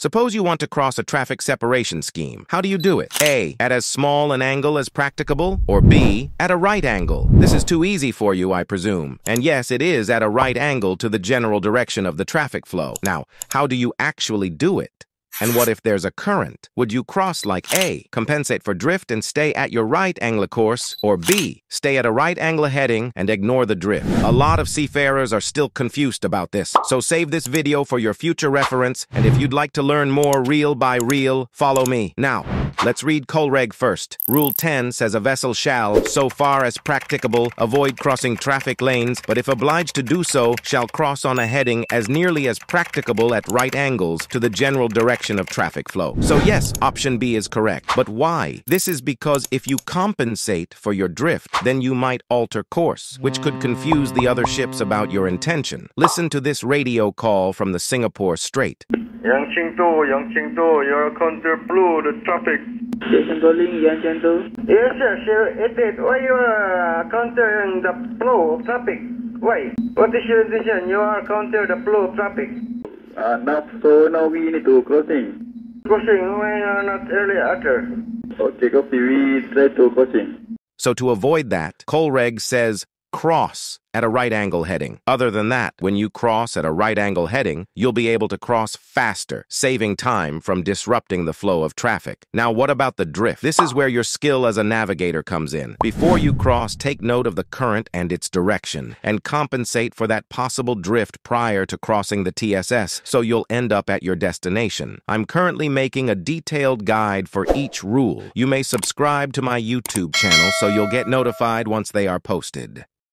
Suppose you want to cross a traffic separation scheme. How do you do it? A. At as small an angle as practicable? Or B. At a right angle? This is too easy for you, I presume. And yes, it is at a right angle to the general direction of the traffic flow. Now, how do you actually do it? And what if there's a current? Would you cross like A, compensate for drift and stay at your right angle course, or B, stay at a right angle heading and ignore the drift? A lot of seafarers are still confused about this, so save this video for your future reference, and if you'd like to learn more reel by reel, follow me. Now, Let's read Colreg first. Rule 10 says a vessel shall, so far as practicable, avoid crossing traffic lanes, but if obliged to do so, shall cross on a heading as nearly as practicable at right angles to the general direction of traffic flow. So yes, option B is correct. But why? This is because if you compensate for your drift, then you might alter course, which could confuse the other ships about your intention. Listen to this radio call from the Singapore Strait. Yang Qingdu, Yang Qingdu, your counter blue, the traffic. Station calling Yan Yes, yes, sir, it is. Why you are countering the flow of traffic? Why? What is your decision? You are counter the flow of traffic. Uh, now, so now we need to crossing. Crossing, why you are not early utter? Okay, copy. We try to crossing. So to avoid that, Colreg says cross at a right angle heading. Other than that, when you cross at a right angle heading, you'll be able to cross faster, saving time from disrupting the flow of traffic. Now, what about the drift? This is where your skill as a navigator comes in. Before you cross, take note of the current and its direction, and compensate for that possible drift prior to crossing the TSS, so you'll end up at your destination. I'm currently making a detailed guide for each rule. You may subscribe to my YouTube channel so you'll get notified once they are posted.